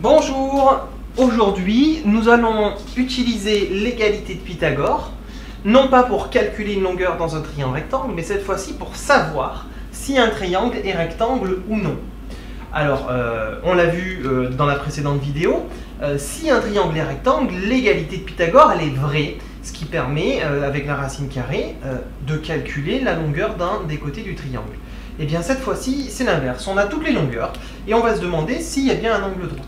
Bonjour, aujourd'hui nous allons utiliser l'égalité de Pythagore, non pas pour calculer une longueur dans un triangle rectangle, mais cette fois-ci pour savoir si un triangle est rectangle ou non. Alors, euh, on l'a vu euh, dans la précédente vidéo, euh, si un triangle est rectangle, l'égalité de Pythagore elle est vraie, ce qui permet, avec la racine carrée, de calculer la longueur d'un des côtés du triangle. Et eh bien cette fois-ci, c'est l'inverse. On a toutes les longueurs et on va se demander s'il y a bien un angle droit.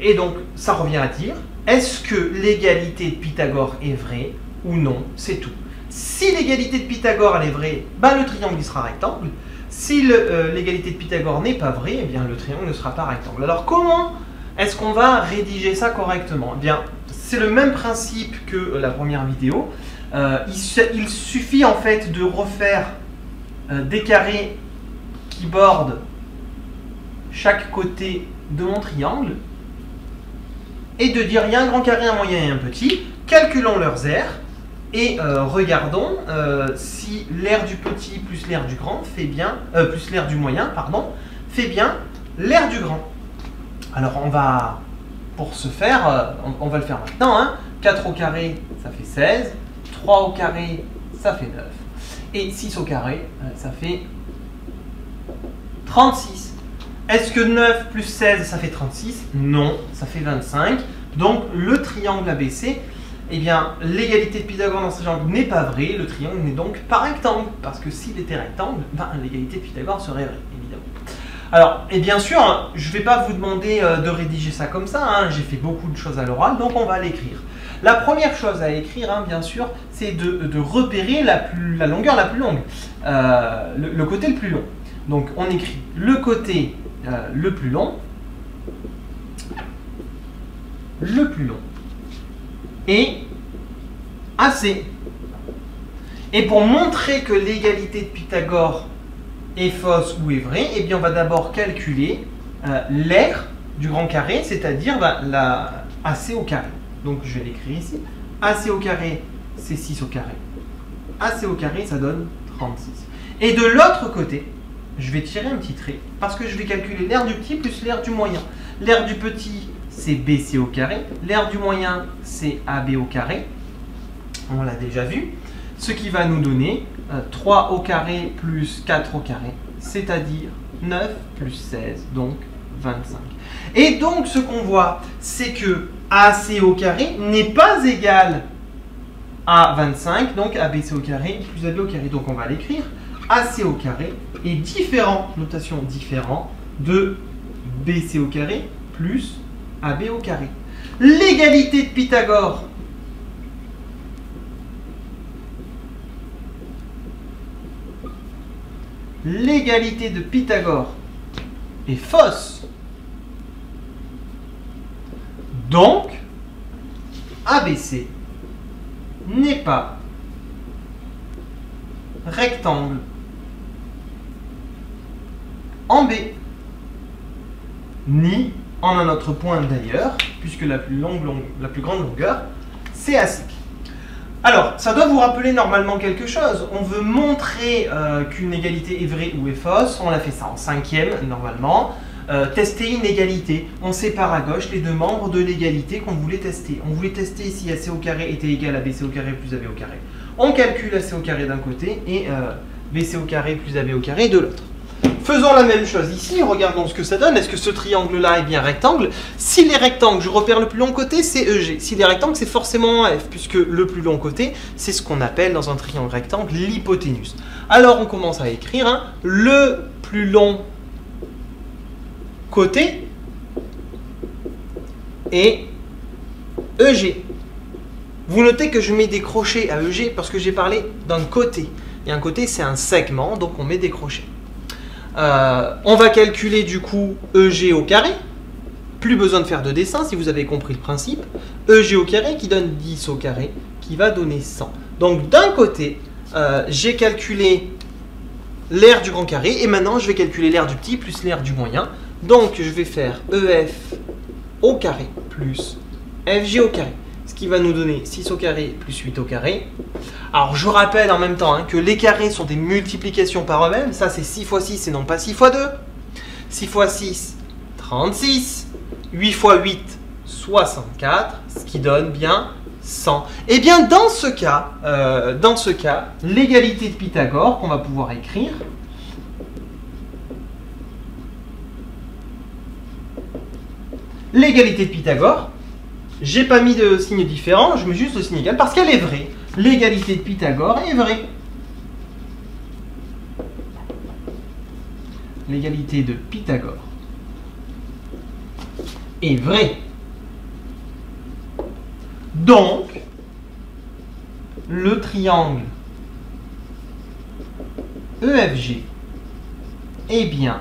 Et donc, ça revient à dire, est-ce que l'égalité de Pythagore est vraie ou non? C'est tout. Si l'égalité de Pythagore est vraie, ben, le triangle il sera rectangle. Si euh, l'égalité de Pythagore n'est pas vraie, eh bien le triangle ne sera pas rectangle. Alors comment est-ce qu'on va rédiger ça correctement? Eh bien, c'est le même principe que euh, la première vidéo. Euh, il, suffit en fait de refaire des carrés qui bordent chaque côté de mon triangle et de dire il y a un grand carré, un moyen et un petit, calculons leurs aires et euh, regardons euh, si l'aire du petit plus l'aire du grand fait bien, euh, plus l'aire du moyen, pardon, fait bien l'aire du grand. Alors on va, pour ce faire, on, va le faire maintenant, hein. 4 au carré, ça fait 16, 3 au carré, ça fait 9, et 6 au carré, ça fait 36. Est-ce que 9 plus 16, ça fait 36 Non, ça fait 25. Donc le triangle ABC, eh bien l'égalité de Pythagore dans ce triangle n'est pas vraie, le triangle n'est donc pas rectangle. Parce que s'il était rectangle, ben, l'égalité de Pythagore serait vraie, évidemment. Alors, et bien sûr, je ne vais pas vous demander euh, de rédiger ça comme ça, hein. j'ai fait beaucoup de choses à l'oral, donc on va l'écrire. La première chose à écrire, hein, bien sûr, c'est de, repérer la, longueur la plus longue, euh, le côté le plus long. Donc on écrit le côté euh, le plus long, le plus long, et AC. Et pour montrer que l'égalité de Pythagore est fausse ou est vraie, eh bien on va d'abord calculer euh, l'aire du grand carré, c'est-à-dire bah, la AC au carré. Donc je vais l'écrire ici. AC au carré, c'est 6 au carré. AC au carré, ça donne 36. Et de l'autre côté, je vais tirer un petit trait parce que je vais calculer l'aire du petit plus l'aire du moyen. L'aire du petit, c'est BC au carré. L'aire du moyen, c'est AB au carré. On l'a déjà vu. Ce qui va nous donner 3 euh, au carré plus 4 au carré, c'est-à-dire 9 plus 16, donc 25. Et donc, ce qu'on voit, c'est que AC au carré n'est pas égal à 25, donc ABC au carré plus AB au carré. Donc, on va l'écrire. AC au carré est différent, notation différent, de BC au carré plus AB au carré. L'égalité de Pythagore. L'égalité de Pythagore est fausse. Donc, ABC n'est pas rectangle en B, ni en un autre point d'ailleurs, puisque la plus, grande longueur, c'est AC. Alors, ça doit vous rappeler normalement quelque chose. On veut montrer euh, qu'une égalité est vraie ou est fausse. On a fait ça en cinquième, normalement. Euh, tester une égalité. On sépare à gauche les deux membres de l'égalité qu'on voulait tester. On voulait tester si AC au carré était égal à BC au carré plus AB au carré. On calcule AC au carré d'un côté et euh, BC au carré plus AB au carré de l'autre. Faisons la même chose ici, regardons ce que ça donne. Est-ce que ce triangle-là est bien rectangle? Si les rectangles, je repère le plus long côté, c'est EG. Si les rectangles, c'est forcément F, puisque le plus long côté, c'est ce qu'on appelle dans un triangle rectangle l'hypoténuse. Alors on commence à écrire hein, le plus long côté est EG. Vous notez que je mets des crochets à EG parce que j'ai parlé d'un côté. Et un côté, c'est un segment, donc on met des crochets. Euh, on va calculer du coup EG au carré. Plus besoin de faire de dessin si vous avez compris le principe. EG au carré qui donne 10 au carré, qui va donner 100. Donc d'un côté, euh, j'ai calculé l'aire du grand carré et maintenant je vais calculer l'aire du petit plus l'aire du moyen. Donc je vais faire EF au carré plus FG au carré ce qui va nous donner 6 au carré plus 8 au carré. Alors je rappelle en même temps hein, que les carrés sont des multiplications par eux-mêmes. Ça c'est 6 fois 6 et non pas 6 fois 2. 6 fois 6, 36. 8 x 8, 64, ce qui donne bien 100. Et bien ce cas, euh, dans ce cas, l'égalité de Pythagore qu'on va pouvoir écrire, l'égalité de Pythagore, j'ai pas mis de signe différent, je mets juste le signe égal parce qu'elle est vraie. L'égalité de Pythagore est vraie. L'égalité de Pythagore est vraie. Donc, le triangle EFG est bien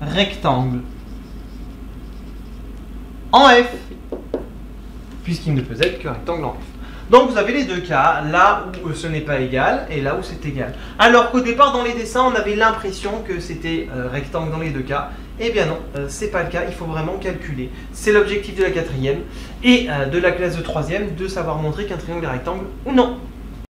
rectangle en F, puisqu'il ne peut être que rectangle en F. Donc vous avez les deux cas, là où ce n'est pas égal et là où c'est égal. Alors qu'au départ dans les dessins on avait l'impression que c'était euh, rectangle dans les deux cas. Eh bien non, euh, c'est pas le cas, il faut vraiment calculer. C'est l'objectif de la quatrième et euh, de la classe de troisième de savoir montrer qu'un triangle est rectangle ou non.